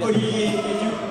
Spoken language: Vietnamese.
Ôi